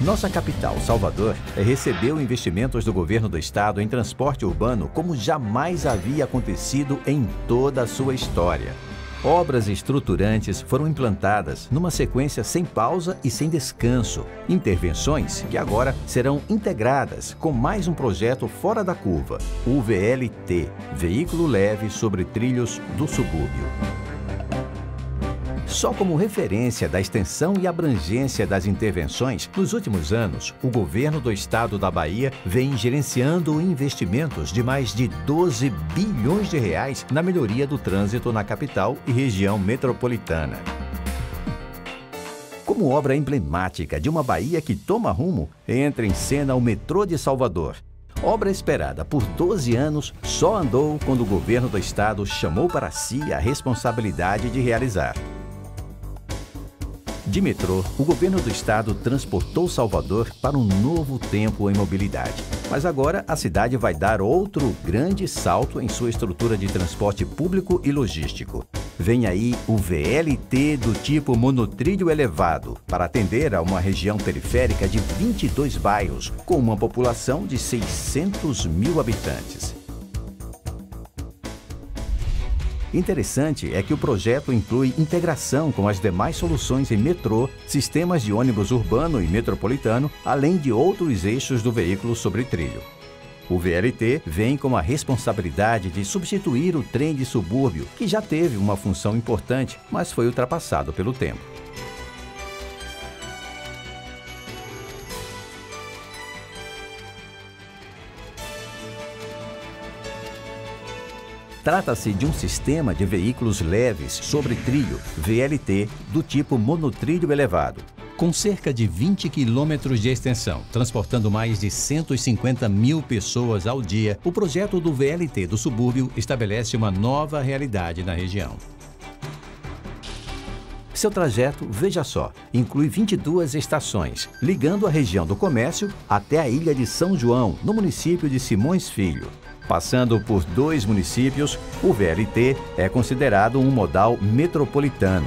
Nossa capital, Salvador, recebeu investimentos do governo do estado em transporte urbano como jamais havia acontecido em toda a sua história. Obras estruturantes foram implantadas numa sequência sem pausa e sem descanso. Intervenções que agora serão integradas com mais um projeto fora da curva, o VLT, Veículo Leve sobre Trilhos do Subúrbio. Só como referência da extensão e abrangência das intervenções, nos últimos anos, o governo do estado da Bahia vem gerenciando investimentos de mais de 12 bilhões de reais na melhoria do trânsito na capital e região metropolitana. Como obra emblemática de uma Bahia que toma rumo, entra em cena o metrô de Salvador, Obra esperada por 12 anos, só andou quando o governo do estado chamou para si a responsabilidade de realizar. De metrô, o governo do estado transportou Salvador para um novo tempo em mobilidade. Mas agora a cidade vai dar outro grande salto em sua estrutura de transporte público e logístico. Vem aí o VLT do tipo monotrilho elevado, para atender a uma região periférica de 22 bairros, com uma população de 600 mil habitantes. Interessante é que o projeto inclui integração com as demais soluções em metrô, sistemas de ônibus urbano e metropolitano, além de outros eixos do veículo sobre trilho. O VLT vem com a responsabilidade de substituir o trem de subúrbio, que já teve uma função importante, mas foi ultrapassado pelo tempo. Trata-se de um sistema de veículos leves sobre trilho, VLT, do tipo monotrilho elevado, com cerca de 20 quilômetros de extensão, transportando mais de 150 mil pessoas ao dia, o projeto do VLT do subúrbio estabelece uma nova realidade na região. Seu trajeto, veja só, inclui 22 estações, ligando a região do comércio até a ilha de São João, no município de Simões Filho. Passando por dois municípios, o VLT é considerado um modal metropolitano.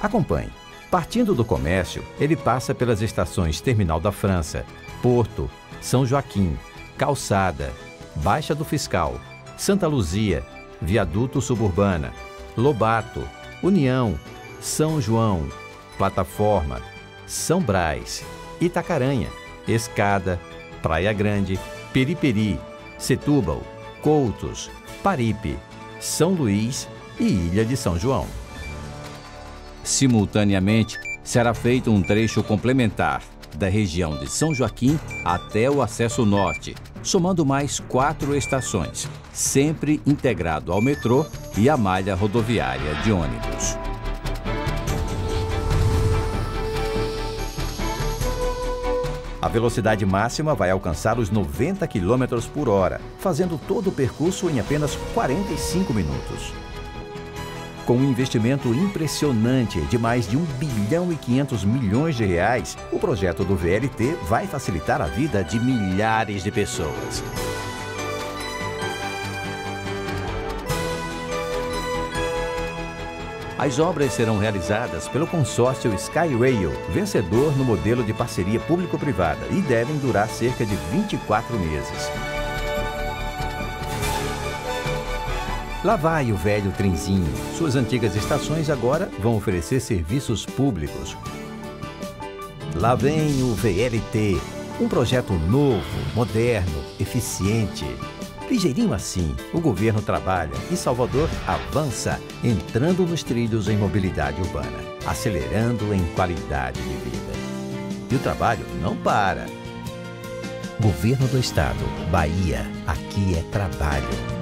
Acompanhe. Partindo do comércio, ele passa pelas estações Terminal da França, Porto, São Joaquim, Calçada, Baixa do Fiscal, Santa Luzia, Viaduto Suburbana, Lobato, União, São João, Plataforma, São Brás, Itacaranha, Escada, Praia Grande, Periperi, Setúbal, Coutos, Paripe, São Luís e Ilha de São João. Simultaneamente, será feito um trecho complementar da região de São Joaquim até o acesso norte, somando mais quatro estações, sempre integrado ao metrô e à malha rodoviária de ônibus. A velocidade máxima vai alcançar os 90 km por hora, fazendo todo o percurso em apenas 45 minutos. Com um investimento impressionante de mais de 1 bilhão e 500 milhões de reais, o projeto do VLT vai facilitar a vida de milhares de pessoas. As obras serão realizadas pelo consórcio Skyrail, vencedor no modelo de parceria público-privada, e devem durar cerca de 24 meses. Lá vai o velho trenzinho. Suas antigas estações agora vão oferecer serviços públicos. Lá vem o VLT, um projeto novo, moderno, eficiente, Ligeirinho assim, o governo trabalha e Salvador avança, entrando nos trilhos em mobilidade urbana, acelerando em qualidade de vida. E o trabalho não para. Governo do Estado, Bahia, aqui é trabalho.